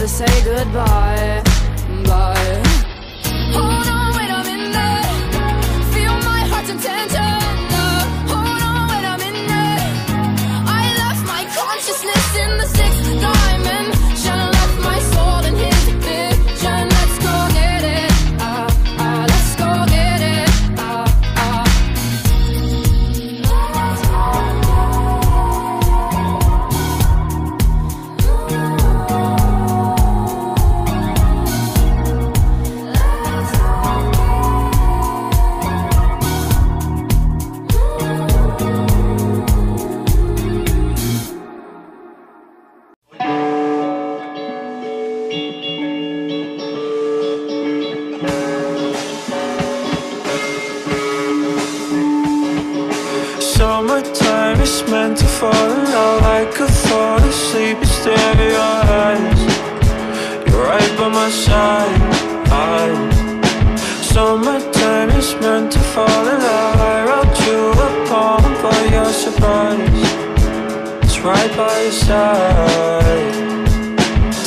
To say goodbye, bye. Hold on wait I'm in there Feel my heart's intention.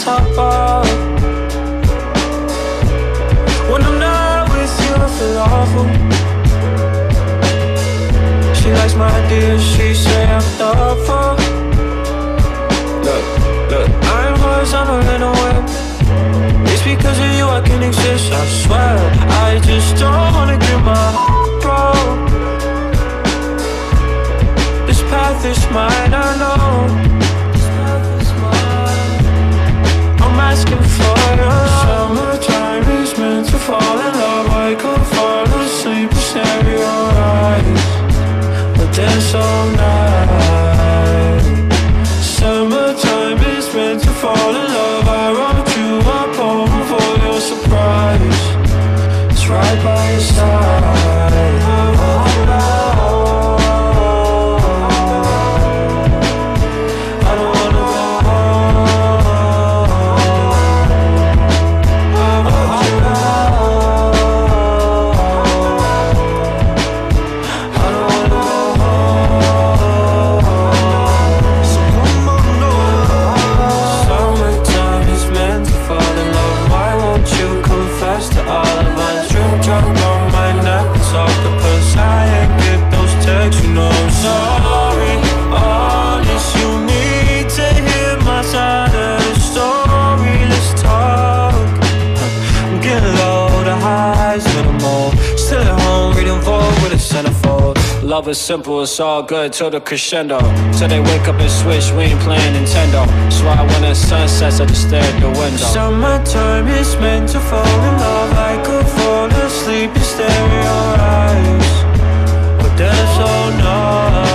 top off When I'm not with you, I feel awful. She likes my ideas, she say I'm thoughtful Look, look, I'm hers, I'm a little whip It's because of you I can exist, I swear. I just don't wanna give my broke This path is mine, I know. asking for your Summertime is meant to fall in love. Wake up, fall asleep, and stare your eyes. But this all night. Summertime is meant to fall in love. simple, it's all good till the crescendo. Till they wake up and switch, we ain't playing Nintendo. So I when the sun sets, I just stare at the window. Summertime is meant to fall in love. I could fall asleep and stare in your eyes. But that's all night.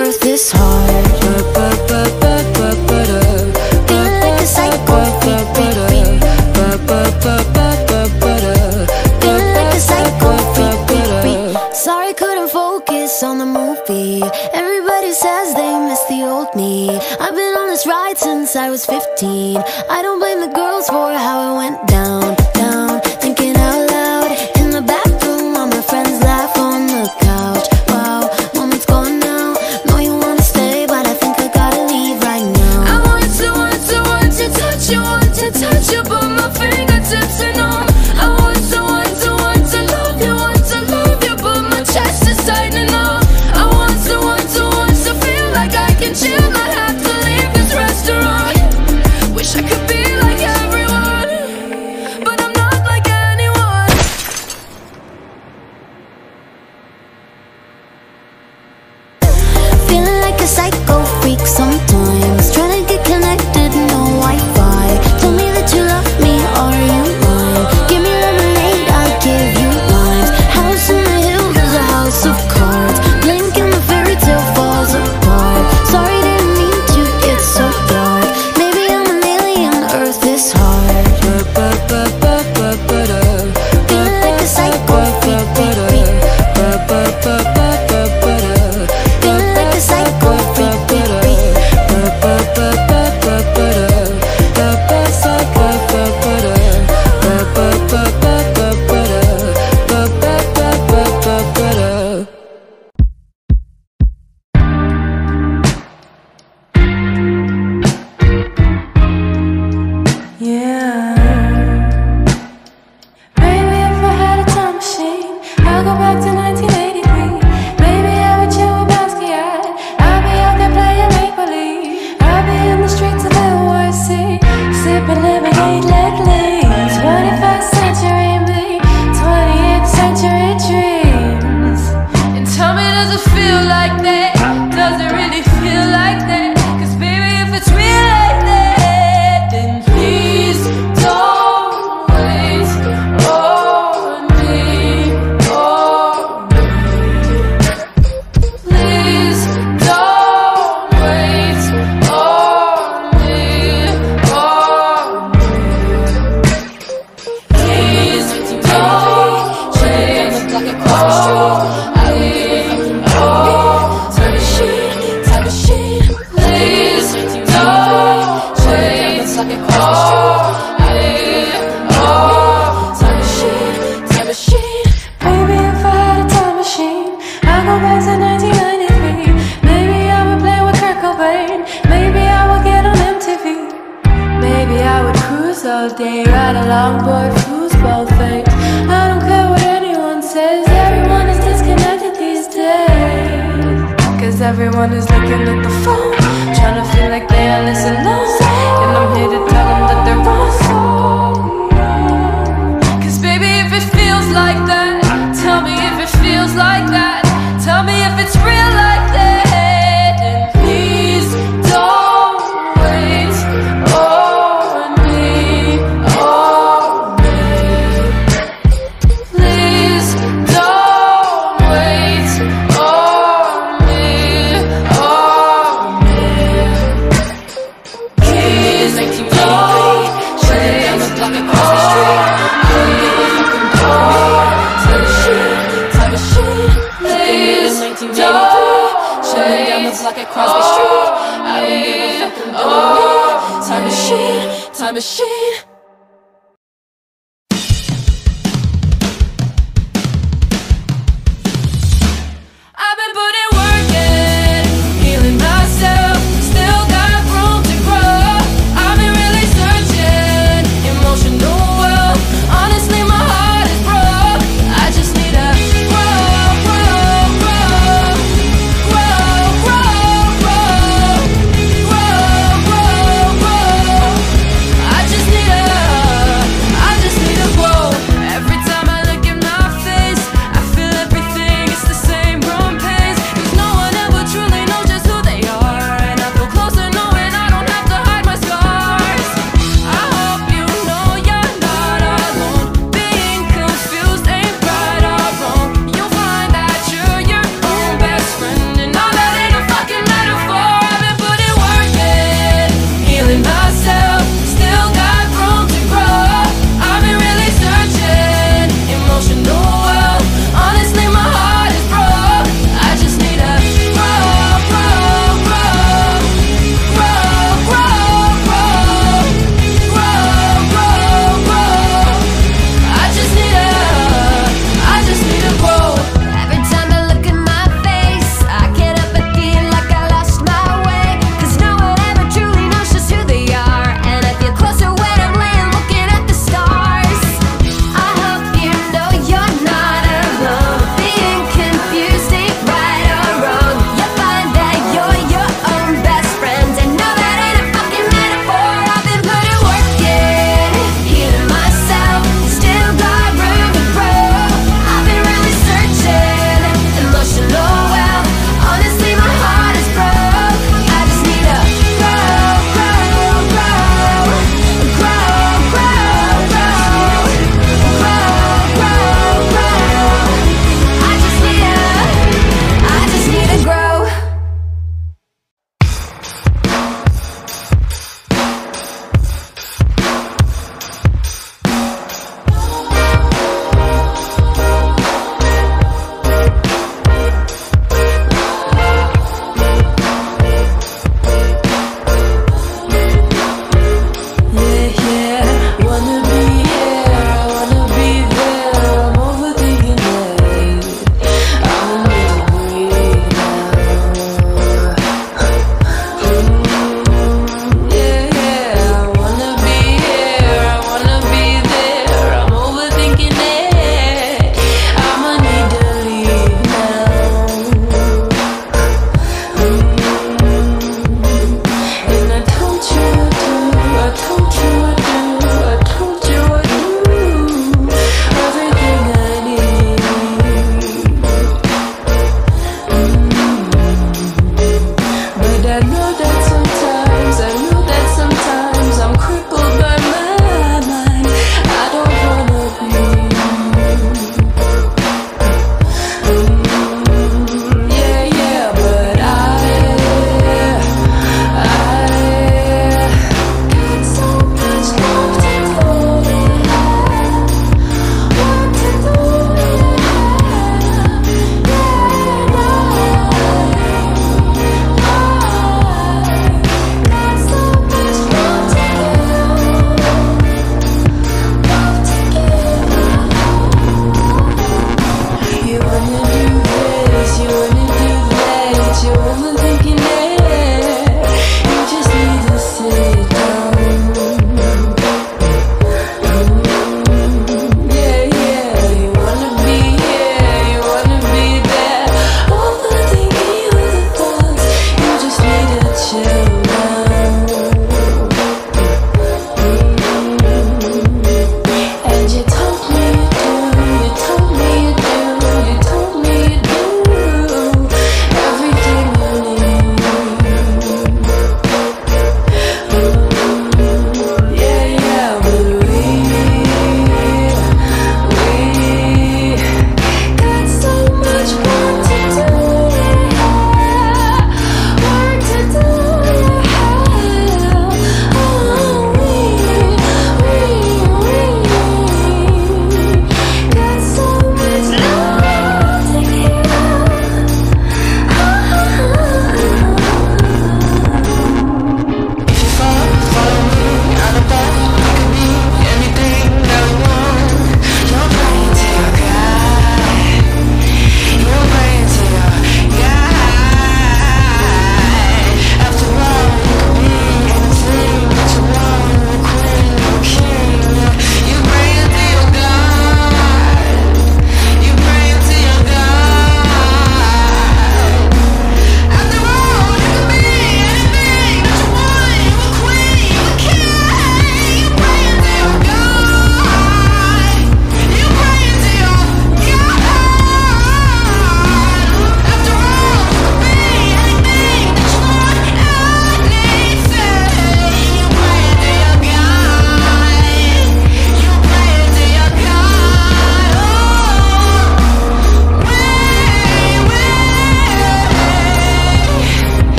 Earth is hard. I just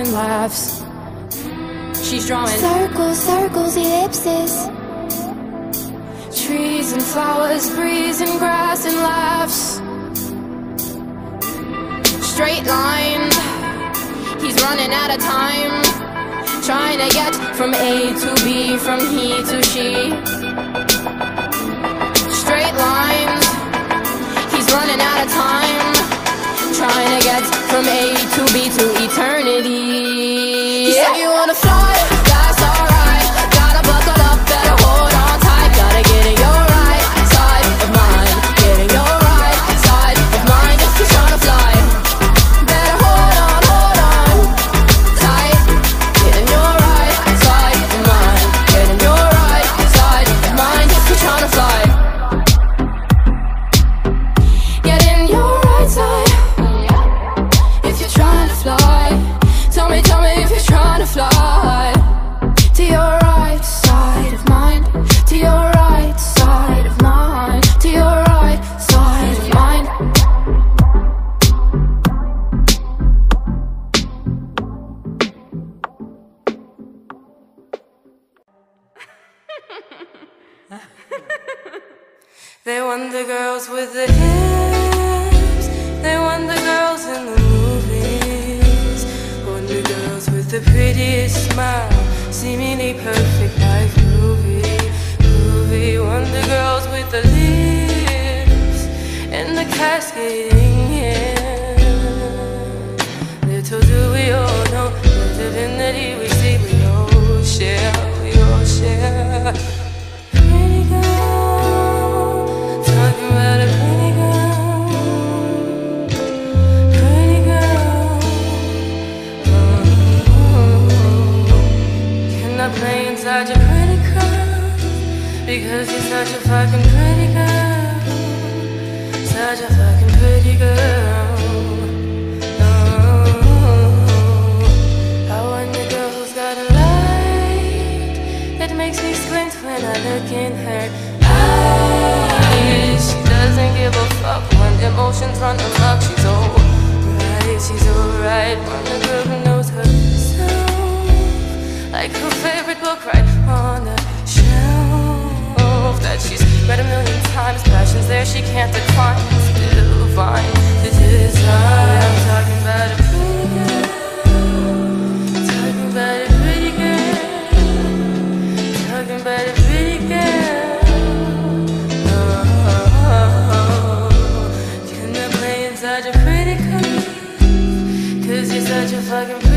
and laughs. She's drawing circles, circles, ellipses. Trees and flowers, breeze and grass and laughs. Straight line, he's running out of time. Trying to get from A to B, from he to she. Straight lines, he's running out of time trying to get from A to B to eternity. You said you wanna fly. such a fucking pretty girl. Oh, oh, oh. I want the girl who's got a light that makes me squint when I look in her eyes. She doesn't give a fuck when emotions run amok. She's alright, she's alright. Want a girl who knows herself, like her favorite book right on the shelf that she's read a million times. Passion's there, she can't decline. It's divine, the desire. I'm talking about a pretty girl. Talking about a pretty girl. Talking about a pretty girl. Oh, oh, oh. You can play inside your pretty curve. Cause you're such a fucking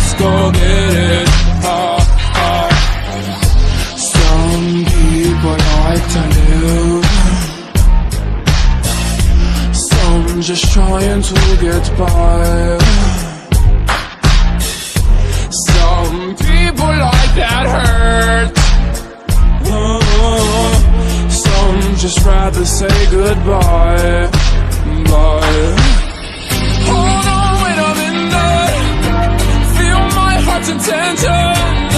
let's go get it ah, ah. Some people like to live Some just trying to get by Some people like that hurt. Oh, Some just rather say goodbye. Bye. intention